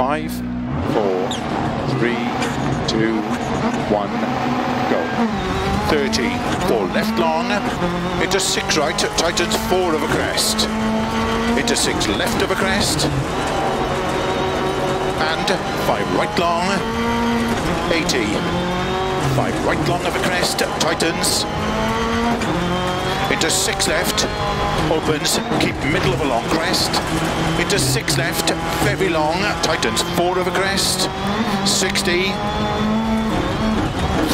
Five, four, three, two, one, go. 30, four left long, into six right, tightens four of a crest. Into six left of a crest. And five right long, 80. Five right long of a crest, tightens. Into six left, opens, keep middle of a long crest. Into six left, very long, tightens four of a crest. 60.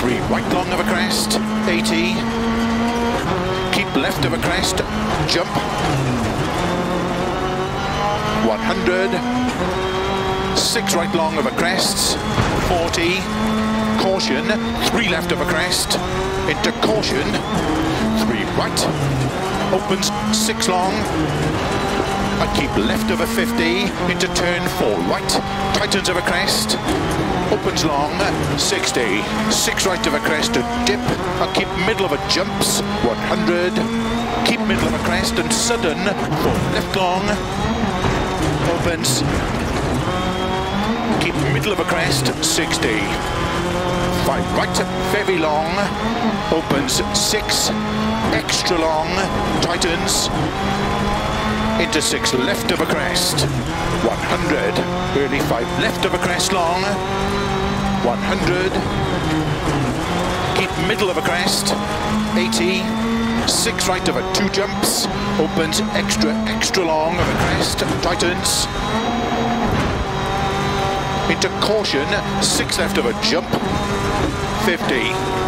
Three right long of a crest, 80. Keep left of a crest, jump. 100. Six right long of a crest, 40. Caution, three left of a crest, into caution, right, opens six long, I keep left of a 50, into turn four. Right, tightens over crest, opens long, 60, six right of a crest to dip, I keep middle of a jumps, 100, keep middle of a crest and sudden, left long, opens, keep middle of a crest, 60, five right, very long, opens six, extra long, tightens, into six left of a crest, 100, early five left of a crest long, 100, keep middle of a crest, 80, six right of a two jumps, opens extra, extra long of a crest, tightens, into caution, six left of a jump, 50,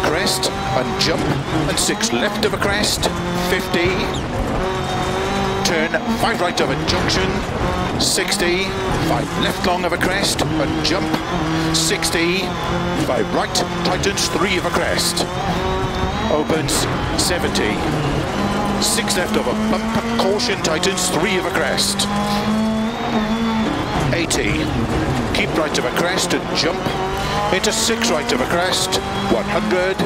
crest and jump, and six left of a crest, 50, turn, five right of a junction, 60, five left long of a crest, and jump, 60, five right, tightens, three of a crest, opens, 70, six left of a bump, caution, tightens, three of a crest, 80, keep right of a crest and jump, into six right of a crest, 100,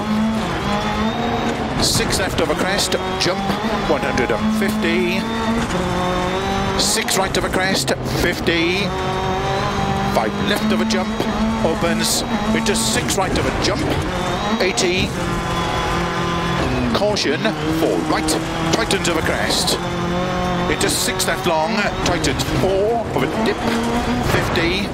six left of a crest, jump, 150, six right of a crest, 50, five left of a jump, opens, into six right of a jump, 80, caution, four right, tightens of a crest, into six left long, tightens four of a dip, 50,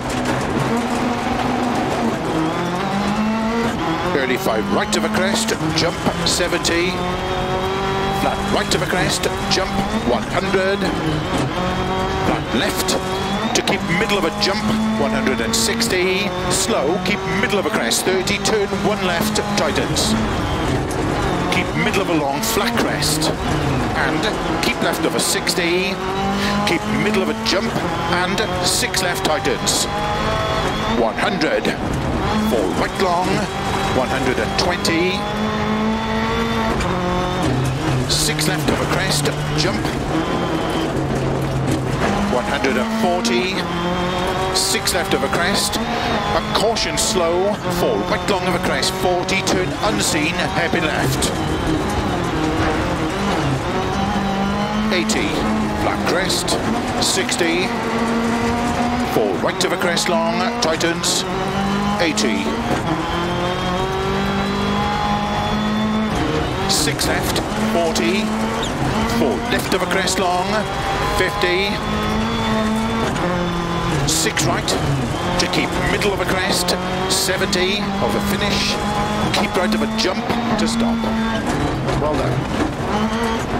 early five right of a crest, jump 70, flat right of a crest, jump 100, flat left to keep middle of a jump 160, slow, keep middle of a crest 30, turn one left, tightens. Keep middle of a long flat crest and keep left of a 60, keep middle of a jump and six left tightens. 100, four right long, 120. Six left of a crest, jump. 140. Six left of a crest. A caution slow, four right long of a crest, 40, turn unseen, happy left. 80, flat crest, 60, four right of a crest long, tightens, 80, six left, 40, four left of a crest long, 50, six right, to keep middle of a crest, 70 of a finish, keep right of a jump to stop. Well done.